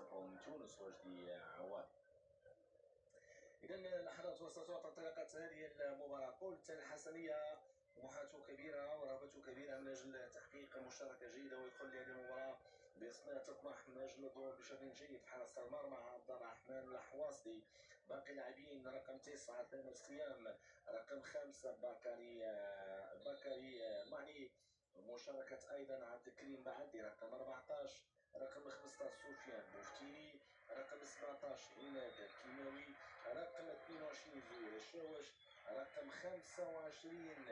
من تونس وجدي عواد اذا لحظات وسط انطلاقه هذه المباراة. قلت الحسنية طموحاته كبيرة ورغبته كبيرة من أجل تحقيق مشاركه جيدة ويدخل لهذه المباراة باصناع تطمح من أجل الظهور بشكل جيد. حراسه المرمى عبد الرحمن الحواصلي باقي اللاعبين رقم تسعة ثامر سليام رقم خمسة بكري بكري معني. مشاركة أيضا عبد الكريم بعدي رقم 14 رقم 15 سفيان بوفتيني رقم 17 عناد الكيماوي رقم 22 زوير الشوش رقم 25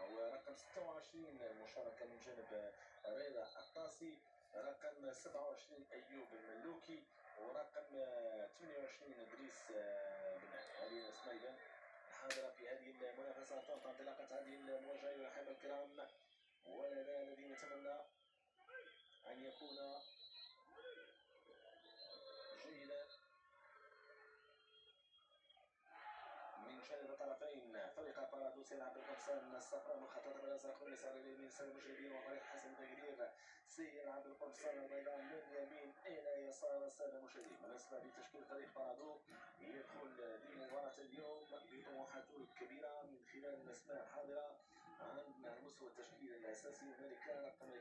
أو رقم 26 مشاركة من جانب رضا الطاسي رقم 27 أيوب الملوكي ورقم 28 إدريس بن هذه الأسماء إذا الحاضرة في هذه المنافسة تعطى انطلاقة هذه المواجهة أيها الأحبة الكرام. ولنا الذي نتمنى أن يكون جانب الطرفين فريق بارادوس يلعب بالقمصان الصفراء مخططة بالازرق واليسار اليمين سالم المشاهدين وطريق حسن تقدير. سيلعب بالقمصان البيضاء من يمين إلى يسار الساده المشاهدين بالنسبة لتشكيل فريق بارادو يدخل لمباراه اليوم بطموحاته الكبيره من خلال الاسماء الحاضره عندنا مستوى التشكيل الأساسي هنالك رقم